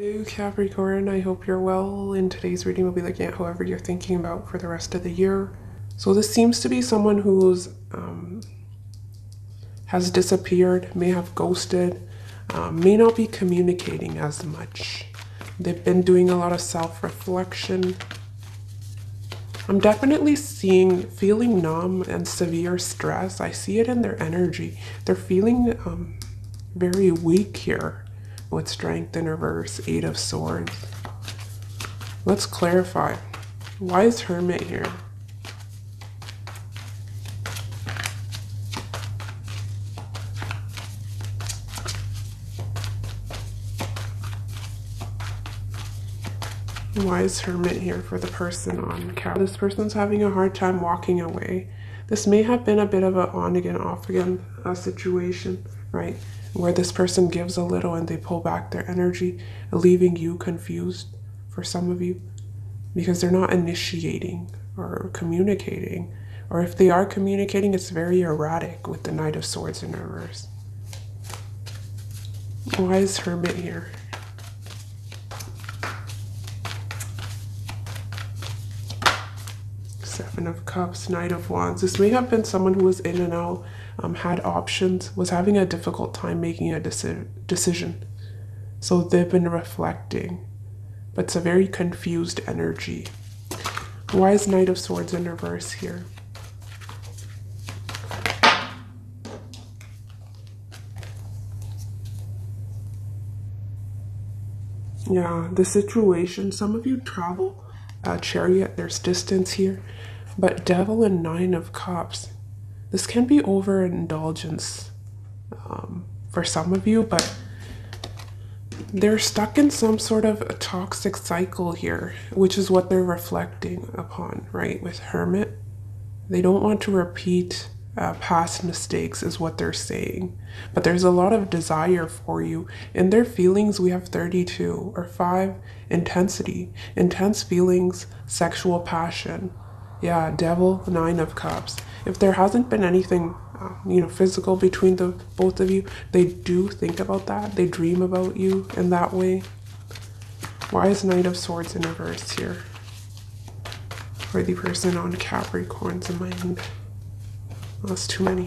Hey Capricorn, I hope you're well. In today's reading, we'll be looking at however you're thinking about for the rest of the year. So this seems to be someone who's um, has disappeared, may have ghosted, um, may not be communicating as much. They've been doing a lot of self-reflection. I'm definitely seeing, feeling numb and severe stress. I see it in their energy. They're feeling um, very weak here with strength in reverse, eight of swords. Let's clarify. Why is Hermit here? Why is Hermit here for the person on couch? This person's having a hard time walking away. This may have been a bit of an on again, off again uh, situation, right? Where this person gives a little and they pull back their energy, leaving you confused for some of you because they're not initiating or communicating. Or if they are communicating, it's very erratic with the Knight of Swords in reverse. Why is Hermit here? Seven of Cups, Knight of Wands. This may have been someone who was in and out, um, had options, was having a difficult time making a deci decision. So they've been reflecting, but it's a very confused energy. Why is Knight of Swords in reverse here? Yeah, the situation, some of you travel uh, chariot, there's distance here, but devil and nine of cups. This can be overindulgence um, for some of you, but they're stuck in some sort of a toxic cycle here, which is what they're reflecting upon, right? With Hermit, they don't want to repeat uh, past mistakes, is what they're saying. But there's a lot of desire for you. In their feelings, we have 32 or 5 intensity, intense feelings, sexual passion. Yeah, devil, 9 of cups. If there hasn't been anything uh, you know, physical between the both of you, they do think about that. They dream about you in that way. Why is Knight of Swords in reverse here? For the person on Capricorn's mind. That's too many.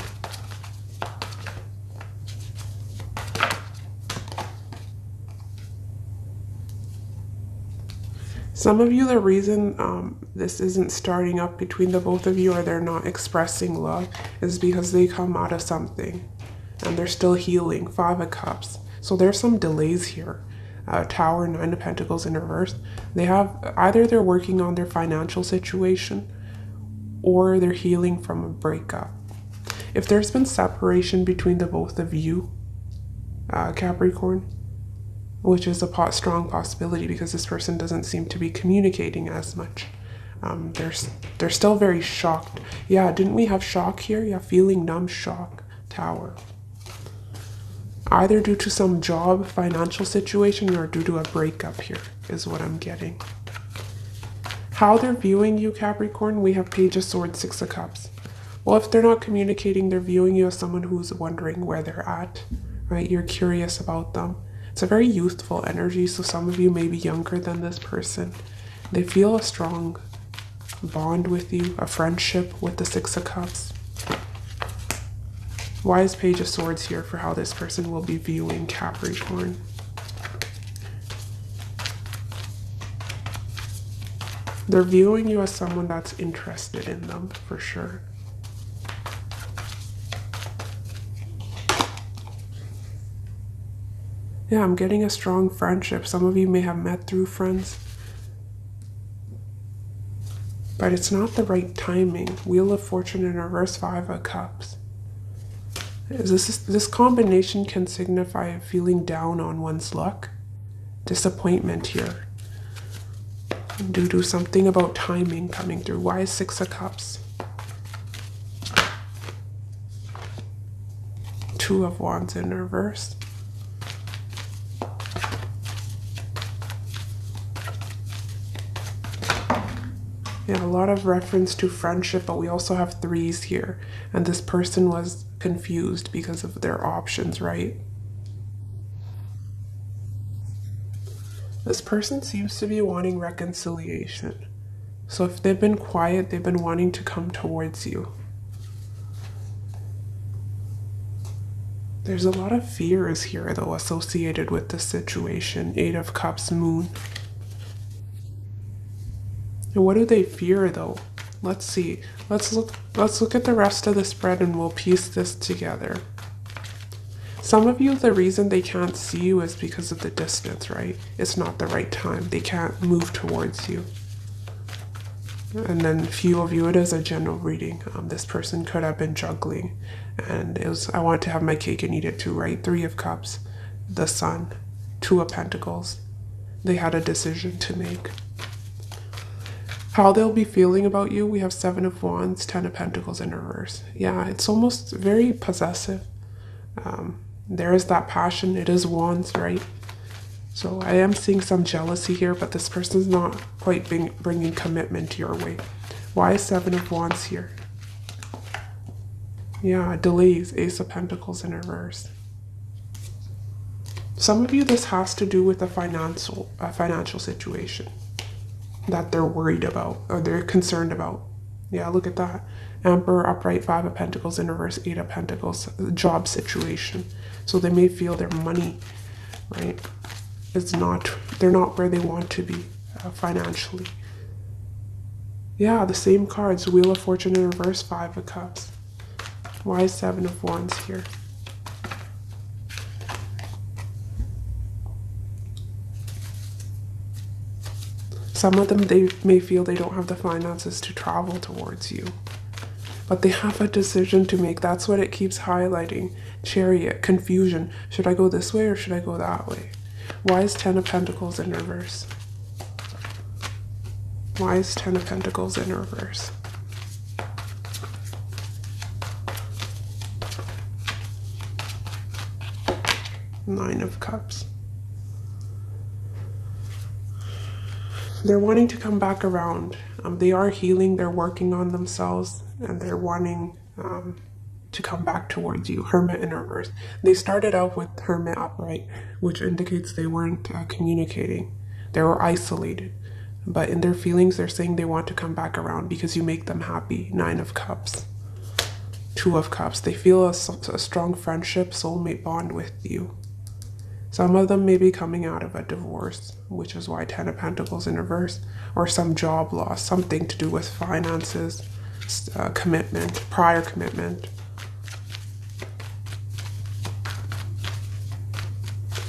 Some of you, the reason um, this isn't starting up between the both of you or they're not expressing love is because they come out of something and they're still healing. Five of Cups. So there's some delays here. Uh, Tower, Nine of Pentacles in reverse. They have either they're working on their financial situation or they're healing from a breakup. If there's been separation between the both of you, uh, Capricorn, which is a strong possibility because this person doesn't seem to be communicating as much. Um, they're, they're still very shocked. Yeah, didn't we have shock here? Yeah, feeling numb shock, tower. Either due to some job, financial situation, or due to a breakup here, is what I'm getting. How they're viewing you, Capricorn, we have Page of Swords, Six of Cups. Well, if they're not communicating, they're viewing you as someone who's wondering where they're at, right? You're curious about them. It's a very youthful energy, so some of you may be younger than this person. They feel a strong bond with you, a friendship with the Six of Cups. Why is Page of Swords here for how this person will be viewing Capricorn? They're viewing you as someone that's interested in them, for sure. Yeah, I'm getting a strong friendship. Some of you may have met through friends. But it's not the right timing. Wheel of Fortune in reverse, Five of Cups. Is this, this combination can signify feeling down on one's luck. Disappointment here. Due to something about timing coming through. Why is Six of Cups? Two of Wands in reverse. Yeah, a lot of reference to friendship, but we also have threes here. And this person was confused because of their options, right? This person seems to be wanting reconciliation. So if they've been quiet, they've been wanting to come towards you. There's a lot of fears here, though, associated with the situation. Eight of Cups, Moon. And what do they fear, though? Let's see. Let's look. Let's look at the rest of the spread, and we'll piece this together. Some of you, the reason they can't see you is because of the distance, right? It's not the right time. They can't move towards you. And then few of you, it is a general reading. Um, this person could have been juggling, and it was I want to have my cake and eat it too, right? Three of Cups, the Sun, Two of Pentacles. They had a decision to make. How they'll be feeling about you, we have Seven of Wands, Ten of Pentacles in reverse. Yeah, it's almost very possessive. Um, there is that passion. It is wands, right? So I am seeing some jealousy here, but this person's not quite being, bringing commitment your way. Why is Seven of Wands here? Yeah, delays, Ace of Pentacles in reverse. Some of you, this has to do with a financial, a financial situation that they're worried about or they're concerned about. Yeah, look at that. Emperor upright, Five of Pentacles in reverse, Eight of Pentacles, job situation. So they may feel their money, right, is not, they're not where they want to be uh, financially. Yeah, the same cards, Wheel of Fortune in reverse, Five of Cups. Why is Seven of Wands here? Some of them, they may feel they don't have the finances to travel towards you but they have a decision to make. That's what it keeps highlighting. Chariot, confusion. Should I go this way or should I go that way? Why is Ten of Pentacles in reverse? Why is Ten of Pentacles in reverse? Nine of Cups. They're wanting to come back around. Um, they are healing, they're working on themselves, and they're wanting um, to come back towards you. Hermit in reverse. They started out with Hermit upright, which indicates they weren't uh, communicating. They were isolated. But in their feelings, they're saying they want to come back around because you make them happy. Nine of Cups. Two of Cups. They feel a, a strong friendship, soulmate bond with you. Some of them may be coming out of a divorce, which is why Ten of Pentacles in reverse, or some job loss, something to do with finances, uh, commitment, prior commitment.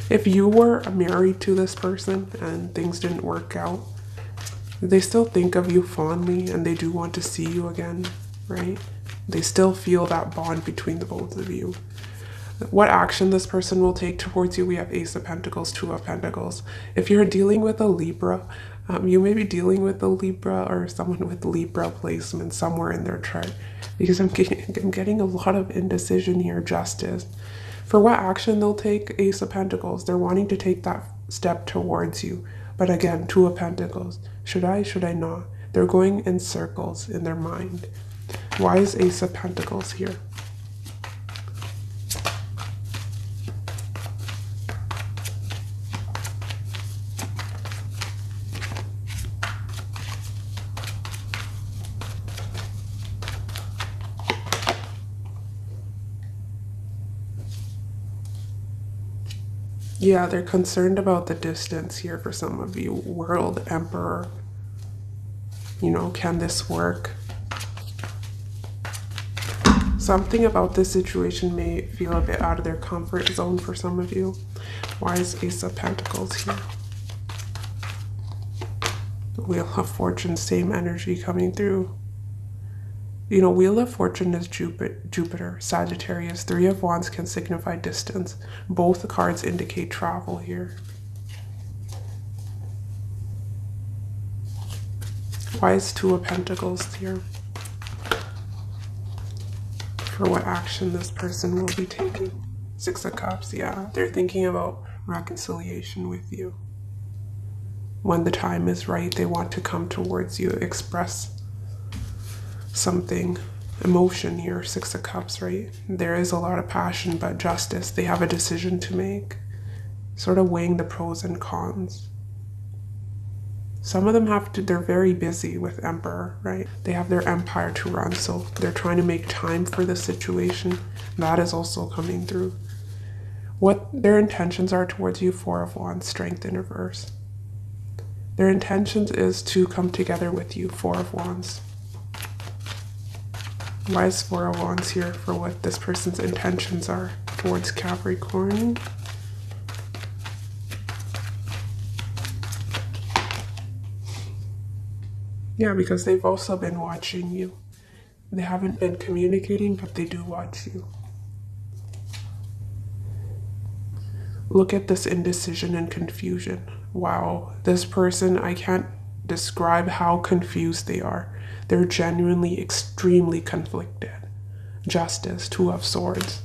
If you were married to this person and things didn't work out, they still think of you fondly and they do want to see you again, right? They still feel that bond between the both of you what action this person will take towards you. We have Ace of Pentacles, Two of Pentacles. If you're dealing with a Libra, um, you may be dealing with a Libra or someone with Libra placement somewhere in their chart because I'm getting, I'm getting a lot of indecision here, justice. For what action they'll take, Ace of Pentacles, they're wanting to take that step towards you. But again, Two of Pentacles. Should I, should I not? They're going in circles in their mind. Why is Ace of Pentacles here? Yeah, they're concerned about the distance here for some of you. World Emperor. You know, can this work? Something about this situation may feel a bit out of their comfort zone for some of you. Why is Ace of Pentacles here? Wheel of Fortune, same energy coming through. You know, Wheel of Fortune is Jupiter, Sagittarius. Three of Wands can signify distance. Both cards indicate travel here. Why is Two of Pentacles here? For what action this person will be taking. Six of Cups, yeah. They're thinking about reconciliation with you. When the time is right, they want to come towards you, express something emotion here six of cups right there is a lot of passion but justice they have a decision to make sort of weighing the pros and cons Some of them have to, they're very busy with Emperor, right? They have their empire to run, so they're trying to make time for the situation. That is also coming through. What their intentions are towards you, Four of Wands, Strength in reverse. Their intentions is to come together with you, Four of Wands. Why is Four of Wands here for what this person's intentions are towards Capricorn? Yeah, because they've also been watching you. They haven't been communicating, but they do watch you. Look at this indecision and confusion. Wow, this person, I can't describe how confused they are. They're genuinely extremely conflicted. Justice, Two of Swords.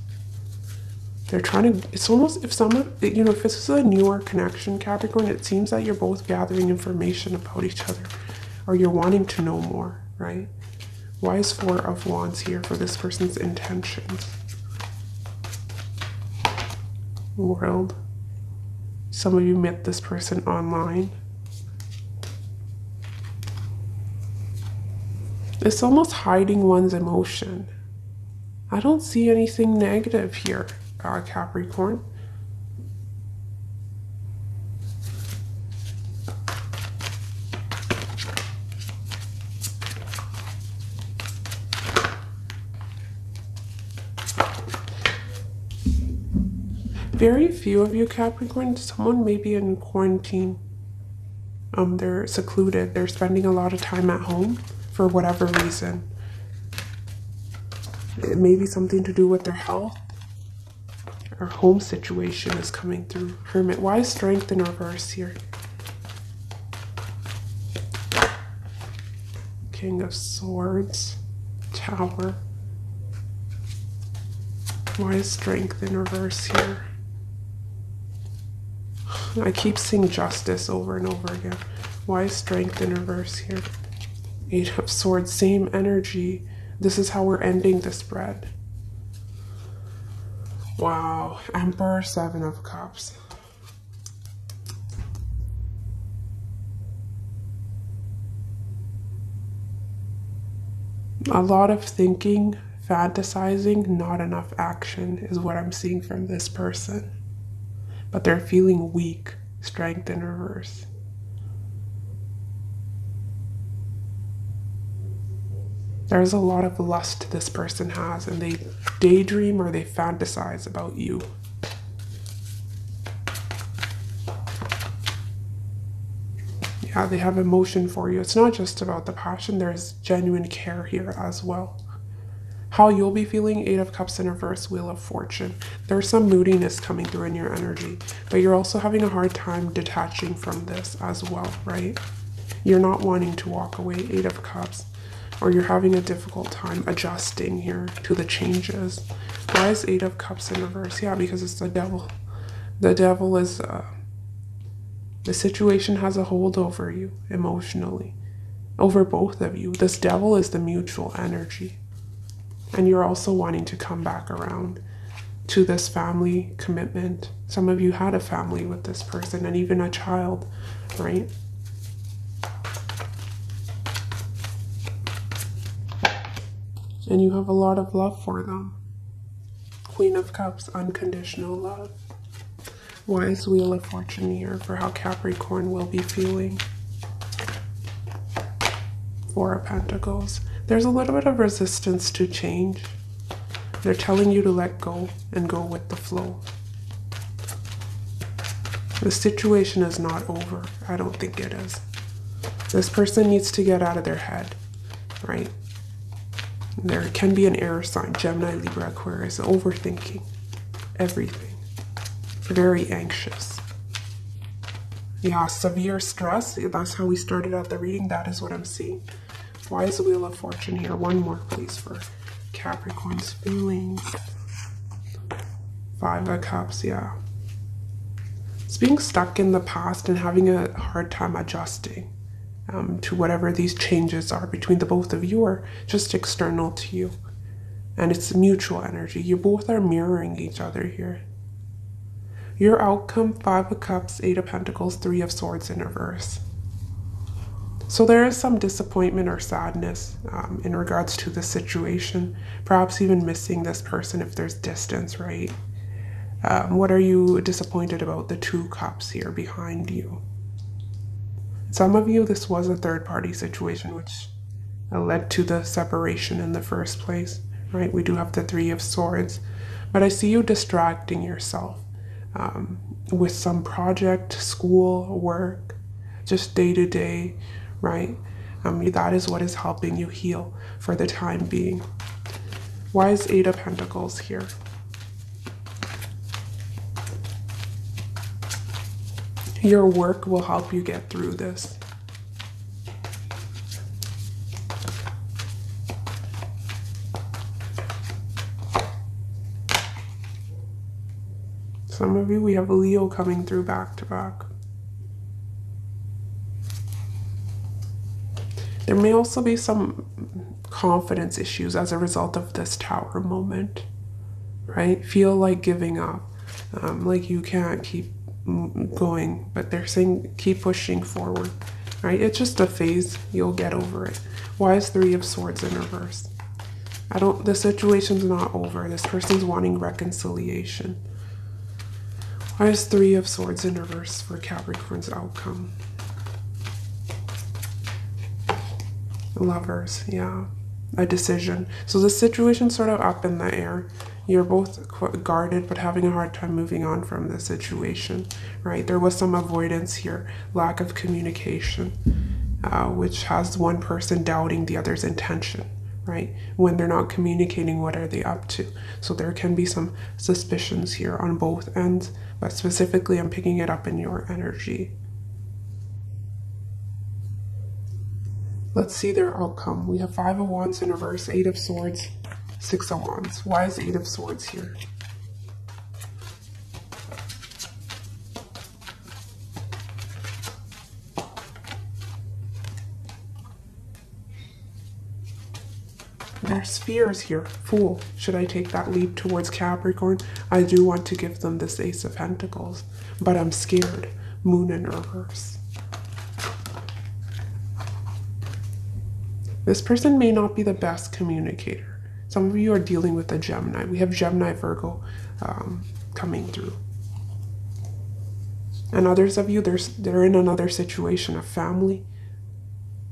They're trying to, it's almost, if someone, you know, if this is a newer connection, Capricorn, it seems that you're both gathering information about each other or you're wanting to know more, right? Why is Four of Wands here for this person's intentions? World. Some of you met this person online. It's almost hiding one's emotion. I don't see anything negative here, uh, Capricorn. very few of you Capricorn, someone may be in quarantine. Um, they're secluded. They're spending a lot of time at home for whatever reason. It may be something to do with their health. Or home situation is coming through. Hermit. Why strength in reverse here? King of Swords. Tower. Why is strength in reverse here? I keep seeing justice over and over again. Why is strength in reverse here? Eight of Swords, same energy. This is how we're ending the spread. Wow. Emperor, Seven of Cups. A lot of thinking, fantasizing, not enough action is what I'm seeing from this person but they're feeling weak, strength in reverse. There's a lot of lust this person has, and they daydream or they fantasize about you. Yeah, they have emotion for you. It's not just about the passion, there's genuine care here as well how you'll be feeling eight of cups in reverse wheel of fortune there's some moodiness coming through in your energy but you're also having a hard time detaching from this as well right you're not wanting to walk away eight of cups or you're having a difficult time adjusting here to the changes. Why is eight of cups in reverse? Yeah because it's the devil. The devil is uh, the situation has a hold over you emotionally over both of you. This devil is the mutual energy. And you're also wanting to come back around to this family commitment. Some of you had a family with this person and even a child, right? And you have a lot of love for them. Queen of Cups, unconditional love. Wise Wheel of Fortune here for how Capricorn will be feeling. Four of Pentacles there's a little bit of resistance to change. They're telling you to let go and go with the flow. The situation is not over. I don't think it is. This person needs to get out of their head, right? There can be an air sign, Gemini, Libra, Aquarius, overthinking everything. Very anxious. Yeah, severe stress. That's how we started out the reading. That is what I'm seeing. Why is the Wheel of Fortune here? One more, please, for Capricorn's feelings. Five of Cups, yeah. It's being stuck in the past and having a hard time adjusting um, to whatever these changes are between the both of you are just external to you. And it's mutual energy. You both are mirroring each other here. Your outcome, Five of Cups, Eight of Pentacles, Three of Swords in reverse. So there is some disappointment or sadness um, in regards to the situation, perhaps even missing this person if there's distance, right? Um, what are you disappointed about? The two cups here behind you. Some of you, this was a third party situation, which led to the separation in the first place, right? We do have the Three of Swords, but I see you distracting yourself um, with some project, school, work, just day to day, right? Um, that is what is helping you heal for the time being. Why is Eight of Pentacles here? Your work will help you get through this. Some of you, we have Leo coming through back to back. There may also be some confidence issues as a result of this tower moment, right? Feel like giving up, um, like you can't keep going, but they're saying keep pushing forward, right? It's just a phase. You'll get over it. Why is Three of Swords in reverse? I don't, the situation's not over. This person's wanting reconciliation. Why is Three of Swords in reverse for Capricorn's outcome? Lovers, yeah. A decision. So the situation's sort of up in the air. You're both guarded but having a hard time moving on from the situation, right? There was some avoidance here, lack of communication, uh, which has one person doubting the other's intention right? When they're not communicating, what are they up to? So there can be some suspicions here on both ends, but specifically, I'm picking it up in your energy. Let's see their outcome. We have Five of Wands in reverse, Eight of Swords, Six of Wands. Why is Eight of Swords here? There's fears here. Fool. Should I take that leap towards Capricorn? I do want to give them this Ace of Pentacles, but I'm scared. Moon in reverse. This person may not be the best communicator. Some of you are dealing with a Gemini. We have Gemini Virgo um, coming through. And others of you, there's, they're in another situation, a family.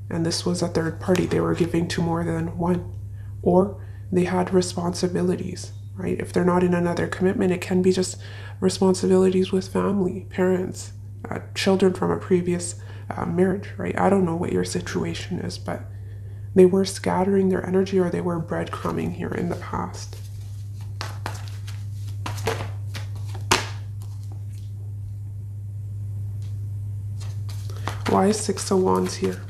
And this was a third party. They were giving to more than one or they had responsibilities, right? If they're not in another commitment, it can be just responsibilities with family, parents, uh, children from a previous uh, marriage, right? I don't know what your situation is, but they were scattering their energy or they were breadcrumbing here in the past. Why is Six of Wands here?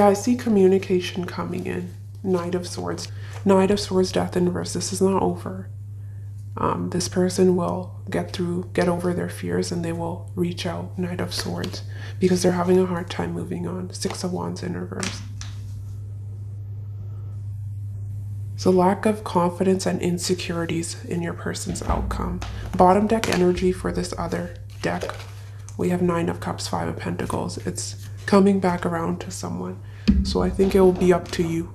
Yeah, I see communication coming in. Knight of Swords. Knight of Swords, Death in reverse. This is not over. Um, this person will get through, get over their fears, and they will reach out. Knight of Swords. Because they're having a hard time moving on. Six of Wands in reverse. So lack of confidence and insecurities in your person's outcome. Bottom deck energy for this other deck. We have Nine of Cups, Five of Pentacles. It's coming back around to someone. So I think it will be up to you.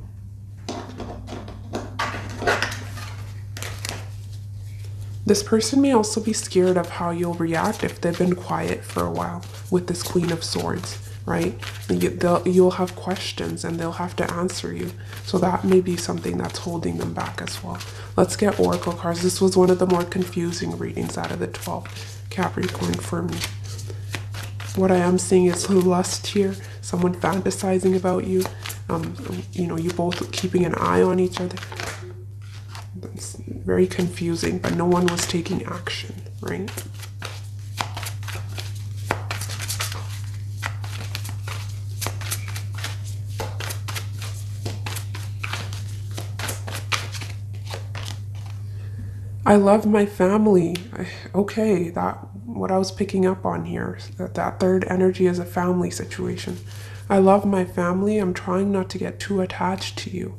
This person may also be scared of how you'll react if they've been quiet for a while with this Queen of Swords, right? You'll have questions and they'll have to answer you. So that may be something that's holding them back as well. Let's get Oracle cards. This was one of the more confusing readings out of the 12 Capricorn for me. What I am seeing is lust here, someone fantasizing about you, um, you know, you both keeping an eye on each other. That's very confusing, but no one was taking action, right? I love my family. Okay, that what I was picking up on here. That that third energy is a family situation. I love my family. I'm trying not to get too attached to you.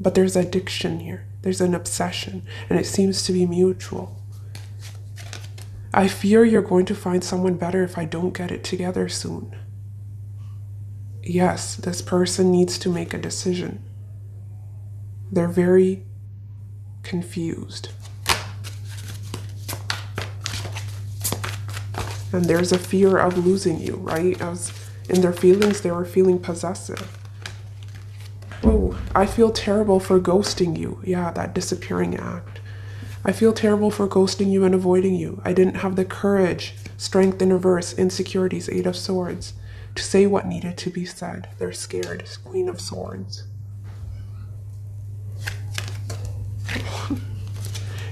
But there's addiction here. There's an obsession, and it seems to be mutual. I fear you're going to find someone better if I don't get it together soon. Yes, this person needs to make a decision. They're very confused. And there's a fear of losing you, right? As in their feelings, they were feeling possessive. Oh, I feel terrible for ghosting you. Yeah, that disappearing act. I feel terrible for ghosting you and avoiding you. I didn't have the courage, strength in reverse, insecurities, Eight of Swords, to say what needed to be said. They're scared. Queen of Swords.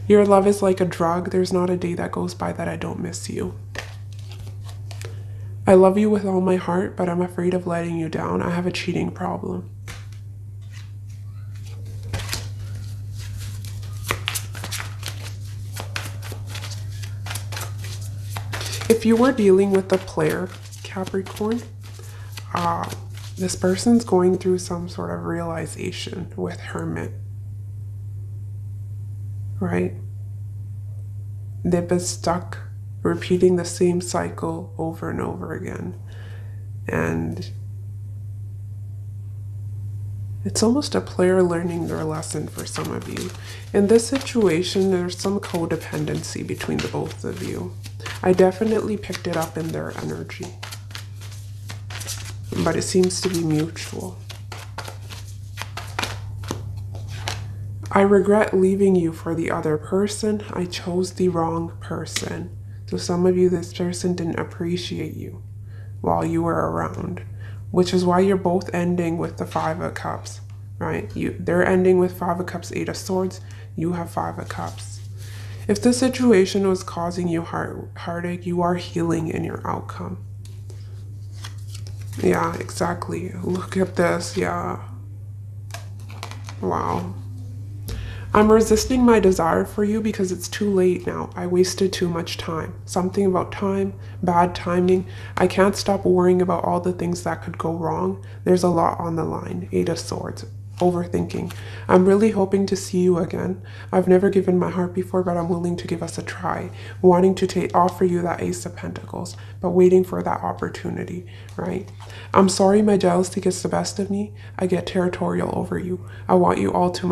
Your love is like a drug. There's not a day that goes by that I don't miss you. I love you with all my heart, but I'm afraid of letting you down. I have a cheating problem. If you were dealing with a player, Capricorn, uh, this person's going through some sort of realization with Hermit. Right? They've been stuck repeating the same cycle over and over again. And it's almost a player learning their lesson for some of you. In this situation, there's some codependency between the both of you. I definitely picked it up in their energy. But it seems to be mutual. I regret leaving you for the other person. I chose the wrong person. So some of you, this person didn't appreciate you while you were around, which is why you're both ending with the Five of Cups, right? You, they're ending with Five of Cups, Eight of Swords. You have Five of Cups. If the situation was causing you heart, heartache, you are healing in your outcome. Yeah, exactly. Look at this. Yeah. Wow. I'm resisting my desire for you because it's too late now. I wasted too much time. Something about time, bad timing. I can't stop worrying about all the things that could go wrong. There's a lot on the line. Eight of Swords. Overthinking. I'm really hoping to see you again. I've never given my heart before, but I'm willing to give us a try. Wanting to take offer you that Ace of Pentacles, but waiting for that opportunity, right? I'm sorry my jealousy gets the best of me. I get territorial over you. I want you all to my